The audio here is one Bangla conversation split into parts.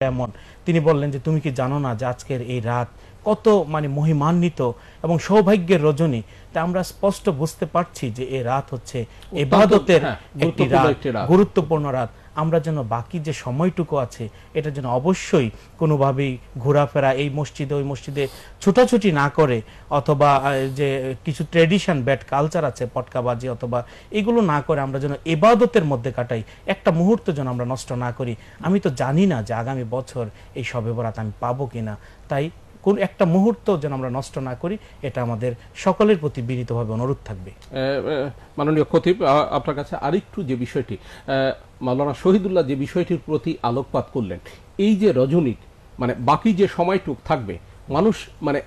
এমন। তিনি বললেন যে তুমি কি জানো না যে আজকের এই রাত কত মানে মহিমান্বিত এবং সৌভাগ্যের রজনী? তা আমরা স্পষ্ট বুঝতে পারছি যে এই রাত হচ্ছে এবাদতের হ্যাঁ, একটি রাত একটি রাত। গুরুত্বপূর্ণ রাত। আমরা যেন বাকি যে সময়টুকু আছে, এটা যেন অবশ্যই কোনোভাবেই ঘোরাফেরা এই মসজিদে, ওই মসজিদে ছুটাছুটি না করে, অথবা যে কিছু ট্রেডিশন ব্যাড কালচার আছে, পটকাবাজি অথবা এগুলো না করে আমরা যেন এবাদতের মধ্যে কাটাই, একটা মুহূর্ত যেন আমরা নষ্ট না করি। আমি তো জানি না যে আগামী বছর এই সবে বরাত আমি পাবো কিনা। তাই কোন একটা মুহূর্ত যেন আমরা নষ্ট না করি, এটা আমাদের সকলের প্রতি বিনীতভাবে অনুরোধ থাকবে। মাননীয় খতিব আপনার কাছে আরেকটু যে বিষয়টি মাওলানা শহীদুল্লাহ যে বিষয়টির প্রতি আলোকপাত করলেন, এই যে রজনী মানে বাকি যে সময়টুক থাকবে, মানুষ মানে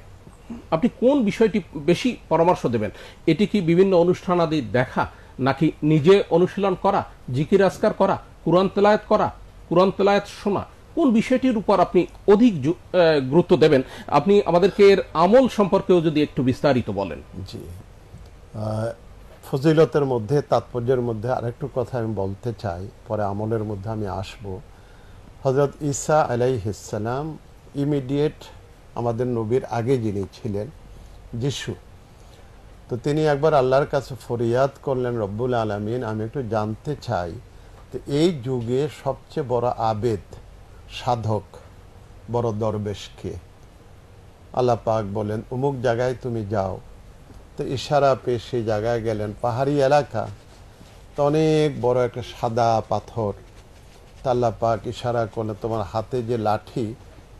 আপনি কোন বিষয়টি বেশি পরামর্শ দেবেন? এটি কি বিভিন্ন অনুষ্ঠান আদি দেখা, নাকি নিজে অনুশীলন করা, জিকির আজকার করা, কোরআন তেলায়েত করা, কোরআন তেলায়েত শোনা কোন বিষয়টির উপর আপনি অধিক গুরুত্ব দেবেন? আপনি আমাদেরকে এর আমল সম্পর্কেও যদি একটু বিস্তারিত বলেন। জি। ফজিলতের মধ্যে, তাৎপর্যের মধ্যে আরেকটু কথা আমি বলতে চাই। পরে আমলের মধ্যে আমি আসব। হজরত ঈসা আলাইহিসালাম ইমিডিয়েট আমাদের নবীর আগে যিনি ছিলেন, যিশু। তো তিনি একবার আল্লাহর কাছে ফরিয়াদ করলেন, রব্বুল আলমিন, আমি একটু জানতে চাই তো এই যুগে সবচেয়ে বড় আবেদ সাধক, বড় দরবেশকে। আল্লাহ পাক বলেন, অমুক জায়গায় তুমি যাও। তো ইশারা পেয়ে সেই জায়গায় গেলেন। পাহাড়ি এলাকা, তো অনেক বড় একটা সাদা পাথর। তা আল্লাহ পাক ইশারা করলে তোমার হাতে যে লাঠি,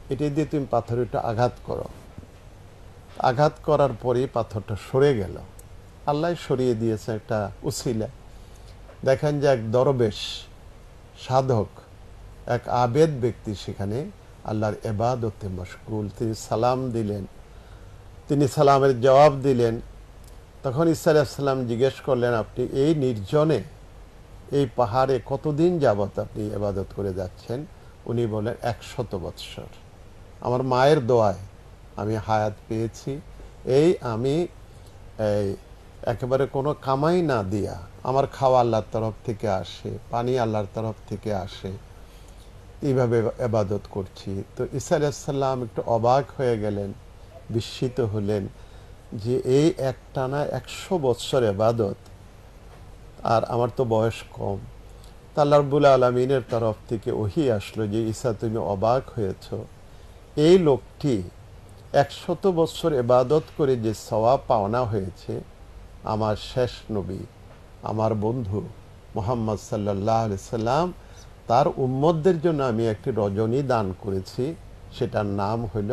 এটি দিয়ে তুমি পাথরটা আঘাত করো। আঘাত করার পরেই পাথরটা সরে গেল। আল্লাহ সরিয়ে দিয়েছে একটা উসিলা। দেখেন যে এক দরবেশ সাধক এক আবেদ ব্যক্তি সেখানে আল্লাহর এবাদতে মশগুল। তিনি সালাম দিলেন। তিনি সালামের জবাব দিলেন। তখন ইসা আলাইসাল্লাম জিজ্ঞেস করলেন, আপনি এই নির্জনে, এই পাহাড়ে কতদিন যাবত আপনি এবাদত করে যাচ্ছেন? উনি বলেন একশত বৎসর। আমার মায়ের দোয়ায় আমি হায়াত পেয়েছি। এই আমি, এই একেবারে কোনো কামাই না দিয়া আমার খাওয়া আল্লাহর তরফ থেকে আসে, পানি আল্লাহর তরফ থেকে আসে। এইভাবে এবাদত করছি। তো ঈসা আলাইসাল্লাম একটু অবাক হয়ে গেলেন, বিস্মিত হলেন যে এই একটানা একশো বৎসর এবাদত আর আমার তো বয়স কম। তা আল্লাহ রব্বুল আলমিনের তরফ থেকে ওহি আসলো যে, ঈসা তুমি অবাক হয়েছ। এই লোকটি একশত বৎসর এবাদত করে যে সওয়া পাওনা হয়েছে, আমার শেষ নবী, আমার বন্ধু মোহাম্মদ সাল্লাহ সাল্লাম তার উম্মতদের জন্য আমি একটি রজনী দান করেছি। সেটার নাম হইল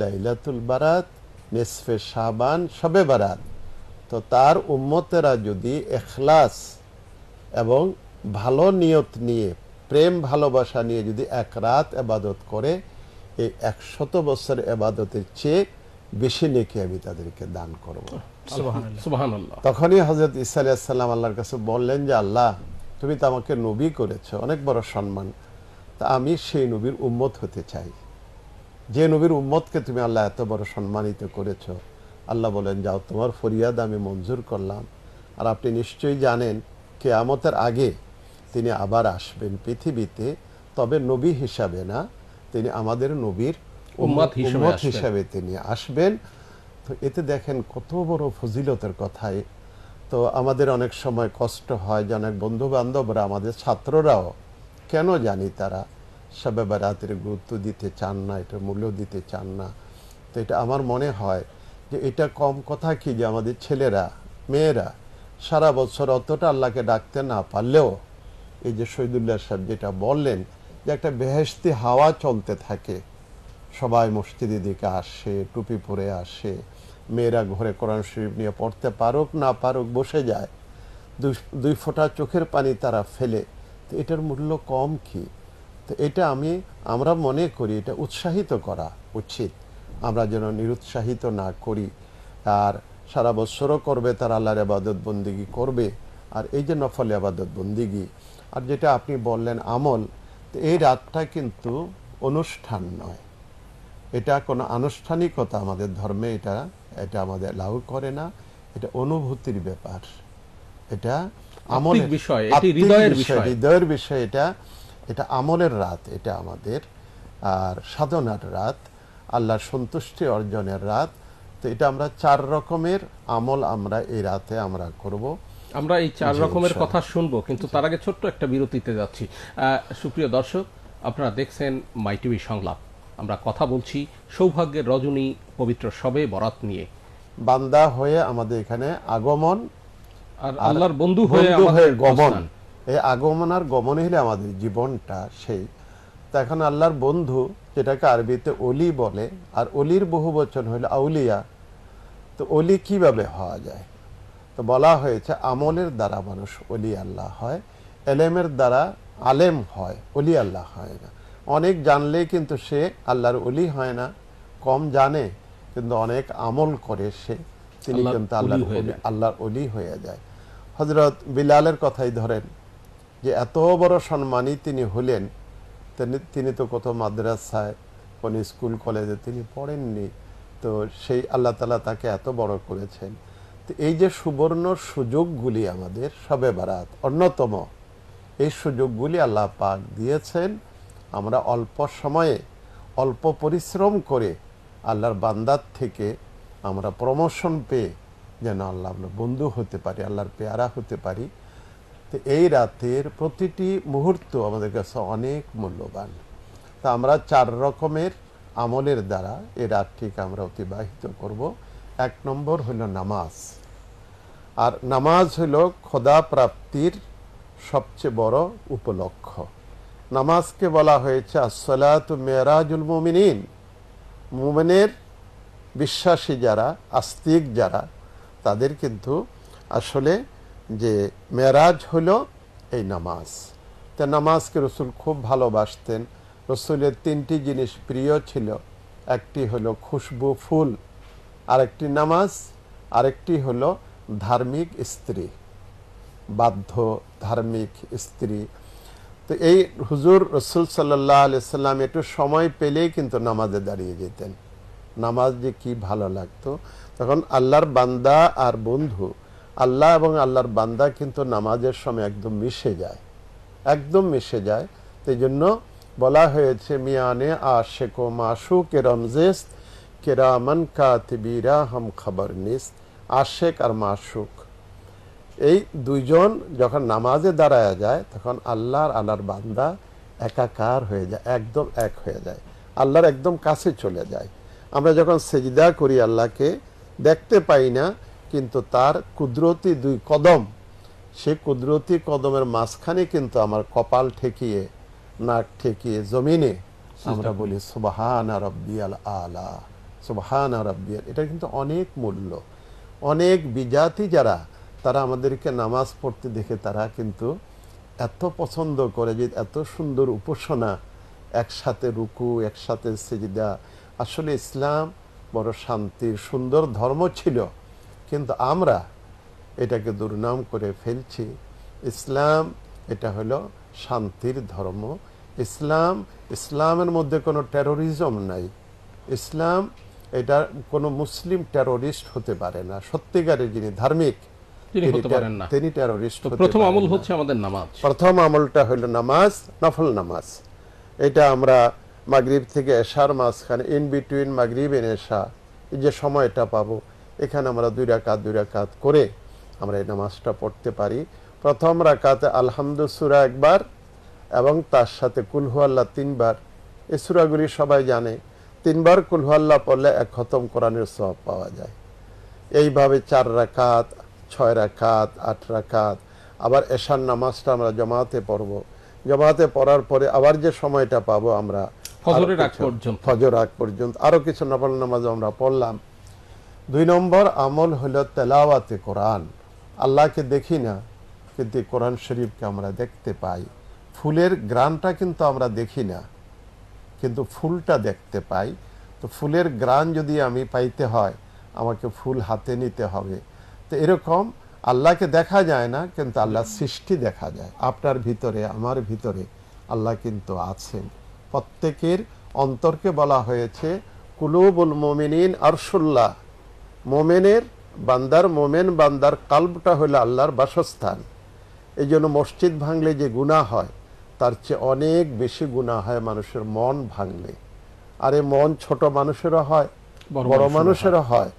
লাইলাতুল বারাত নেসফে শাবান শবে বারাত। তো তার উম্মতেরা যদি এখলাস এবং ভালো নিয়ত নিয়ে প্রেম ভালোবাসা নিয়ে যদি এক রাত এবাদত করে এই একশত বছর এবাদতের চেয়ে বেশি নেকি আমি তাদেরকে দান করব। তখনই হজরত ইসা আলাইসাল্লাম আল্লাহর কাছে বললেন যে আল্লাহ তুমি তো আমাকে নবী করেছ অনেক বড় সম্মান। তা আমি সেই নবীর উম্মত হতে চাই। যে নবীর উম্মতকে তুমি আল্লাহ এত বড় সম্মানিত করেছ। আল্লাহ বলেন যাও তোমার ফরিয়াদ আমি মঞ্জুর করলাম। আর আপনি নিশ্চয়ই জানেন কেয়ামতের আগে তিনি আবার আসবেন পৃথিবীতে তবে নবী হিসাবে না তিনি আমাদের নবীর উম্মত হিসেবে তিনি আসবেন। তো এতে দেখেন কত বড় ফজিলতের কথাই তো আমাদের অনেক সময় কষ্ট হয় যে অনেক বন্ধু বান্ধবরা আমাদের ছাত্ররাও, কেন জানি তারা সবে বেড়াতের গুরুত্ব দিতে চান না এটার মূল্য দিতে চান না। তো এটা আমার মনে হয় যে এটা কম কথা কি যে আমাদের ছেলেরা, মেয়েরা সারা বছর অতটা আল্লাহকে ডাকতে না পারলেও এই যে শহীদুল্লাহ সাহেব যেটা বললেন যে একটা বেহেস্তি হাওয়া চলতে থাকে সবাই মসজিদের দিকে আসে, টুপি পরে আসে। মেয়েরা ঘরে কোরআন শরীফ নিয়ে পড়তে পারুক না পারুক, বসে যায়। দুই- ফোঁটা চোখের পানি তারা ফেলে। তো এটার মূল্য কম কি? তো এটা আমি, আমরা মনে করি এটা উৎসাহিত করা উচিত। আমরা যেন নিরুৎসাহিত না করি। আর সারা বছরও করবে তারা আল্লাহর আবাদত বন্দিগি করবে। আর এই যে নফল আবাদত বন্দিগি, আর যেটা আপনি বললেন আমল, তো এই রাতটা কিন্তু অনুষ্ঠান নয়। এটা কোনো আনুষ্ঠানিকতা আমাদের ধর্মে এটা এটা আমাদের লাউ করে না। এটা অনুভূতির ব্যাপার। এটা আমলের বিষয়, এটি হৃদয়ের বিষয়, বিষয়। হৃদয়ের বিষয় এটা। এটা আমলের রাত এটা আমাদের। আর সাধনার রাত আল্লাহর সন্তুষ্টি অর্জনের রাত। তো এটা আমরা চার রকমের আমল আমরা এই রাতে আমরা করব। আমরা এই চার রকমের কথা শুনব কিন্তু তার আগে ছোট্ট একটা বিরতিতে যাচ্ছি। আহ, সুপ্রিয় দর্শক আপনারা দেখছেন মাই টিভি সংলাপ। আমরা কথা বলছি সৌভাগ্যের রজনী পবিত্র সবে বরাত নিয়ে। বান্দা হয়ে আমাদের এখানে আগমন আর আল্লাহর বন্ধু হয়ে আমাদের গমন। এই আগমন আর গমন হলে আমাদের জীবনটা সেই। তো এখন আল্লাহর বন্ধু যেটাকে আরবিতে অলি বলে আর অলির বহু বচন হলো আউলিয়া। তো অলি কীভাবে হওয়া যায়? তো বলা হয়েছে আমলের দ্বারা মানুষ অলি আল্লাহ হয় এলেমের দ্বারা আলেম হয় অলি আল্লাহ হয় না। অনেক জানলেই কিন্তু সে আল্লাহর অলি হয় না কম জানে কিন্তু অনেক আমল করে সে। তিনি কিন্তু অলি আল্লাহর অলি- যায়। আল্লাহর অলি হয়ে যায়। হজরত বিলালের কথাই ধরেন যে এত বড় সম্মানী তিনি হলেন। তিনি তিনি তো কত মাদ্রাসায় কোন স্কুল কলেজে তিনি পড়েননি। তো সেই আল্লাহ তালা তাকে এত বড় করেছেন। তো এই যে সুবর্ণ সুযোগগুলি আমাদের সবে বারাত অন্যতম। এই সুযোগগুলি আল্লাহ পাক দিয়েছেন। আমরা অল্প সময়ে, অল্প পরিশ্রম করে আল্লাহর বান্দার থেকে আমরা প্রমোশন পেয়ে যেন আল্লাহ আমরা বন্ধু হতে পারি, আল্লাহর পেয়ারা হতে পারি। তো এই রাতের প্রতিটি মুহূর্ত আমাদের কাছে অনেক মূল্যবান। তা আমরা চার রকমের আমলের দ্বারা এ রাতটিকে আমরা অতিবাহিত করব। এক নম্বর হলো নামাজ। আর নামাজ হলো খোদা প্রাপ্তির সবচেয়ে বড় উপলক্ষ। নামাজকে বলা হয়েছে, আসসালাতু মেরাজুল মুমিনিন। মুমিনের বিশ্বাসী যারা, আস্তিক যারা, তাদের কিন্তু আসলে যে মেরাজ হলো এই নামাজ। তা নামাজকে রসুল খুব ভালোবাসতেন। রসুলের তিনটি জিনিস প্রিয় ছিল। একটি হলো খুশবু ফুল, আরেকটি নামাজ, আরেকটি হলো ধার্মিক স্ত্রী। বাধ্য ধার্মিক স্ত্রী তো এই হুজুর রসুল সাল্লাহ আলিয়াল্লাম একটু সময় পেলেই কিন্তু নামাজে দাঁড়িয়ে যেতেন। নামাজ যে কি ভালো লাগতো। তখন আল্লাহর বান্দা আর বন্ধু, আল্লাহ এবং আল্লাহর বান্দা কিন্তু নামাজের সময় একদম মিশে যায়। একদম মিশে যায়। সেই জন্য বলা হয়েছে, মিয়ানে আশেক ও মাসু কে রমজেস কেরামান কাতিবিরা হাম খবর নিস আশেক আর মাসুক এই দুইজন যখন নামাজে দাঁড়ায় যায় তখন আল্লাহর আল্লাহর বান্দা একাকার হয়ে যায় একদম এক হয়ে যায়। আল্লাহর একদম কাছে চলে যায়। আমরা যখন সেজদা করি আল্লাহকে দেখতে পাই না কিন্তু তার কুদরতি দুই কদম সে কুদরতি কদমের মাঝখানে কিন্তু আমার কপাল ঠেকিয়ে নাক ঠেকিয়ে জমিনে আমরা বলি সুবাহান রব্বিয়াল আলা সুবাহান রব্বিয়াল এটা কিন্তু অনেক মূল্য। অনেক বিজাতি যারা তারা আমাদেরকে নামাজ পড়তে দেখে তারা কিন্তু এত পছন্দ করে যে এত সুন্দর উপাসনা একসাথে রুকু, একসাথে সেজিদা। আসলে ইসলাম বড় শান্তির, সুন্দর ধর্ম ছিল। কিন্তু আমরা এটাকে দুর্নাম করে ফেলছি। ইসলাম, এটা হলো শান্তির ধর্ম। ইসলাম, ইসলামের মধ্যে কোনো টেরোরিজম নাই। ইসলাম, এটা কোনো মুসলিম টেরোরিস্ট হতে পারে না। সত্যিকারের যিনি ধার্মিক তিনি হতে টের- পারেন না। তিনি টেরোরিস্ট প্রথম আমল হচ্ছে আমাদের নামাজ। প্রথম আমলটা হলো নামাজ নফল নামাজ। এটা আমরা মাগরিব থেকে এশার মাঝখানে ইন বিটুইন মাগরিব এন এশা যে সময়টা পাবো এখানে আমরা দুই রাকাত দুই রাকাত করে আমরা এই নামাজটা পড়তে পারি। প্রথম রাকাতে আলহামদু সুরা একবার এবং তার সাথে কুলহু আল্লাহ তিনবার। এই সুরাগুলি সবাই জানে তিনবার কুলহু আল্লাহ পড়লে এক খতম কোরআনের সব পাওয়া যায়। এইভাবে চার রাকাত ছয় রাখাত আট রাকাত। আবার এশার নামাজটা আমরা জমাতে পড়ব। জমাতে পড়ার পরে আবার যে সময়টা পাবো আমরা ফজরের আগ কিছু- পর্যন্ত। ফজর আগ পর্যন্ত। আরও কিছু নফল নামাজ আমরা পড়লাম। দুই নম্বর আমল হলো তেলাওয়াতে কোরআন। আল্লাহকে দেখি না কিন্তু কোরআন শরীফকে আমরা দেখতে পাই। ফুলের গ্রানটা কিন্তু আমরা দেখি না কিন্তু ফুলটা দেখতে পাই। তো ফুলের গ্রান যদি আমি পাইতে হয় আমাকে ফুল হাতে নিতে হবে। তো এরকম আল্লাহকে দেখা যায় না কিন্তু আল্লাহ সৃষ্টি দেখা যায়। আপনার ভিতরে আমার ভিতরে আল্লাহ কিন্তু আছেন। প্রত্যেকের অন্তরকে বলা হয়েছে কুলুবুল মোমিনিন আরশুল্লাহ মোমেনের বান্দার মোমেন বান্দার কাল্বটা হলো আল্লাহর বাসস্থান। এই জন্য মসজিদ ভাঙলে যে গুণা হয় তার চেয়ে অনেক বেশি গুণা হয় মানুষের মন ভাঙলে। আর এই মন ছোট মানুষেরও হয় বড় মানুষেরও হয়।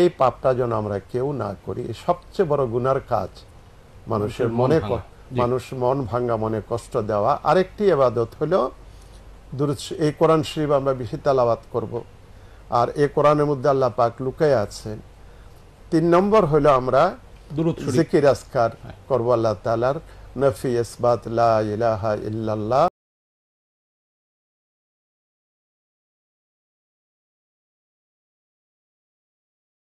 এই পাপটা যেন আমরা কেউ না করি সবচেয়ে বড় গুনার কাজ মানুষের মন মনে। মানুষ মন ভাঙ্গা মনে কষ্ট দেওয়া। আরেকটি এবাদত হলো এই কোরআন শরীফ আমরা বেশি তালাবাত করব। আর এই কোরআনের মধ্যে আল্লাহ পাক লুকাই আছেন। তিন নম্বর হলো আমরা জিকির আসকার করব আল্লাহ তালার নফি ইসবাত লা ইলাহা ইল্লাল্লাহ।